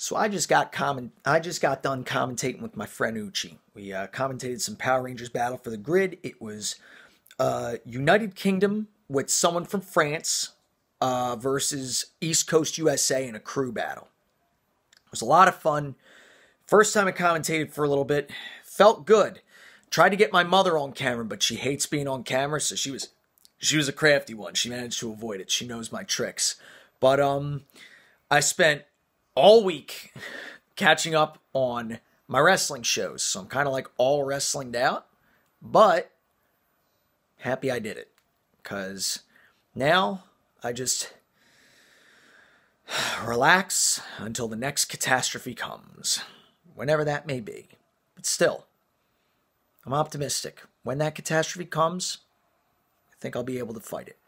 So I just got comment. I just got done commentating with my friend Uchi. We uh, commentated some Power Rangers Battle for the Grid. It was uh, United Kingdom with someone from France uh, versus East Coast USA in a crew battle. It was a lot of fun. First time I commentated for a little bit, felt good. Tried to get my mother on camera, but she hates being on camera, so she was she was a crafty one. She managed to avoid it. She knows my tricks. But um I spent all week catching up on my wrestling shows. So I'm kind of like all wrestlinged out, but happy I did it cuz now I just relax until the next catastrophe comes, whenever that may be. But still, I'm optimistic. When that catastrophe comes, I think I'll be able to fight it.